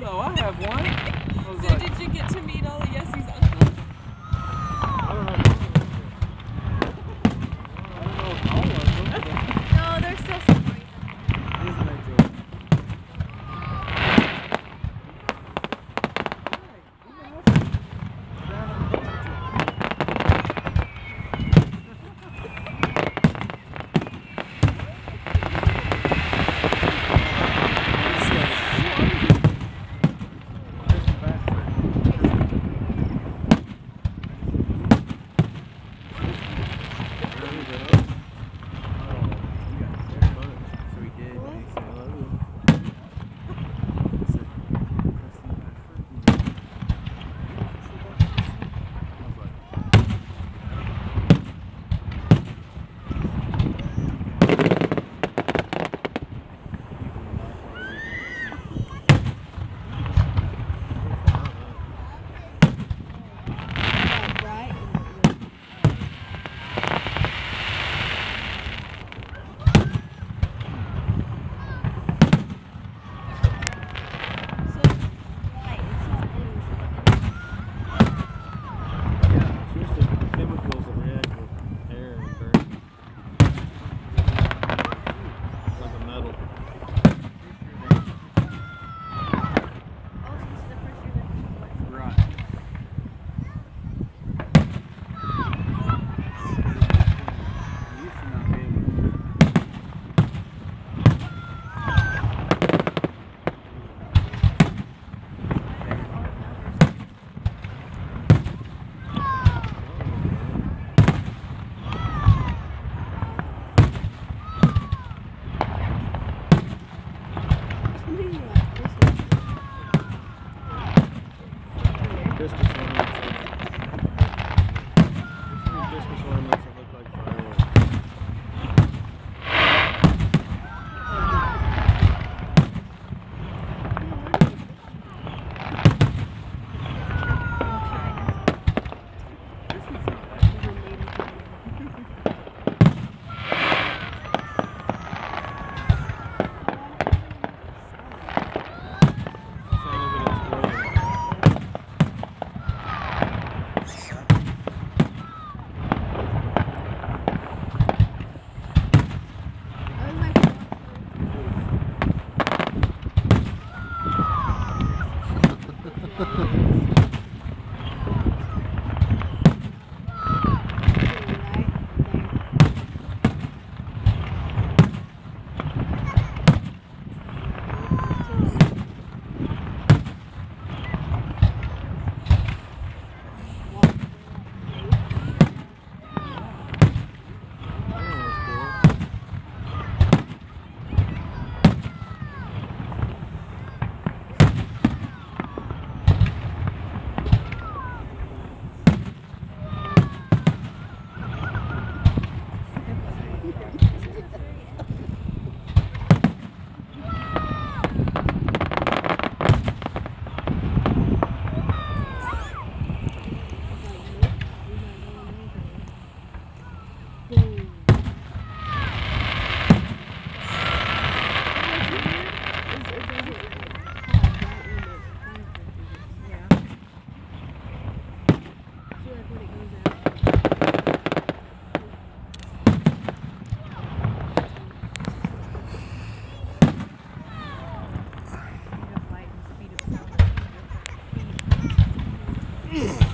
no, I have one. I so like, did you get to meet all of Yessie's uncles? Христос. Ugh.